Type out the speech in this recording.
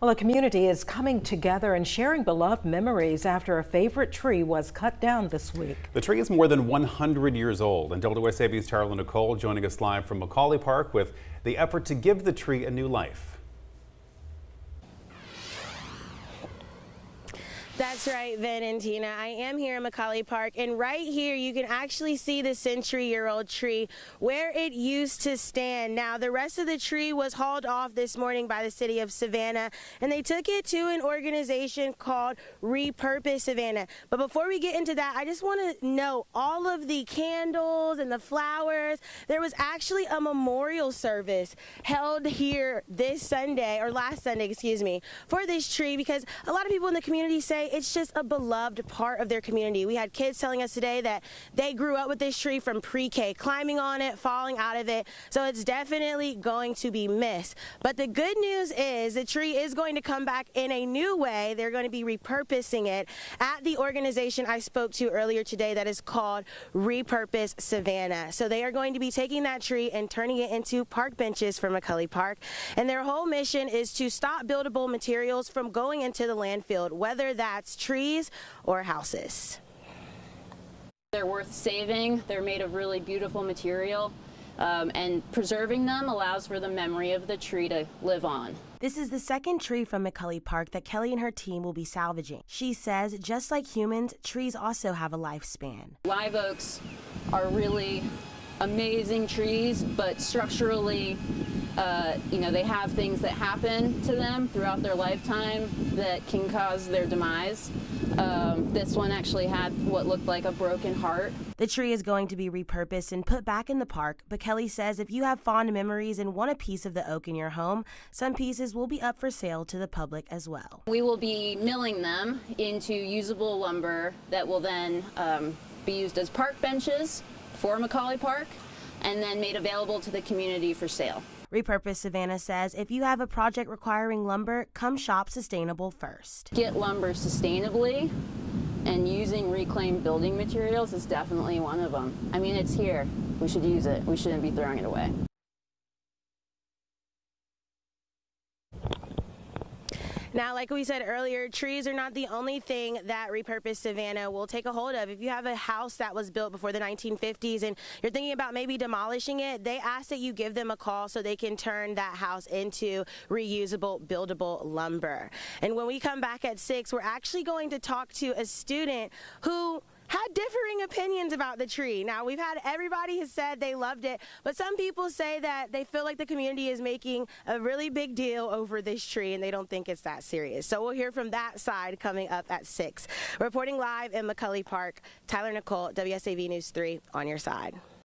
Well, a community is coming together and sharing beloved memories after a favorite tree was cut down this week. The tree is more than 100 years old, and WSAV's Charla Nicole joining us live from Macaulay Park with the effort to give the tree a new life. That's right, Vin and Tina. I am here in Macaulay Park, and right here you can actually see the century-year-old tree where it used to stand. Now, the rest of the tree was hauled off this morning by the city of Savannah, and they took it to an organization called Repurpose Savannah. But before we get into that, I just want to know all of the candles and the flowers. There was actually a memorial service held here this Sunday, or last Sunday, excuse me, for this tree because a lot of people in the community say it's just a beloved part of their community. We had kids telling us today that they grew up with this tree from pre-K, climbing on it, falling out of it. So it's definitely going to be missed. But the good news is the tree is going to come back in a new way. They're going to be repurposing it at the organization I spoke to earlier today that is called Repurpose Savannah. So they are going to be taking that tree and turning it into park benches for Macaulay Park. And their whole mission is to stop buildable materials from going into the landfill, whether that that's trees or houses. They're worth saving. They're made of really beautiful material. Um, and preserving them allows for the memory of the tree to live on. This is the second tree from Macaulay Park that Kelly and her team will be salvaging. She says, just like humans, trees also have a lifespan. Live oaks are really amazing trees, but structurally uh, you know, they have things that happen to them throughout their lifetime that can cause their demise. Um, this one actually had what looked like a broken heart. The tree is going to be repurposed and put back in the park, but Kelly says if you have fond memories and want a piece of the oak in your home, some pieces will be up for sale to the public as well. We will be milling them into usable lumber that will then um, be used as park benches for Macaulay Park and then made available to the community for sale. Repurpose Savannah says if you have a project requiring lumber, come shop sustainable first. Get lumber sustainably and using reclaimed building materials is definitely one of them. I mean, it's here. We should use it. We shouldn't be throwing it away. Now, like we said earlier, trees are not the only thing that repurposed Savannah will take a hold of. If you have a house that was built before the 1950s and you're thinking about maybe demolishing it, they ask that you give them a call so they can turn that house into reusable, buildable lumber. And when we come back at 6, we're actually going to talk to a student who had differing opinions about the tree. Now, we've had everybody has said they loved it, but some people say that they feel like the community is making a really big deal over this tree and they don't think it's that serious. So we'll hear from that side coming up at 6. Reporting live in Macaulay Park, Tyler Nicole, WSAV News 3 on your side.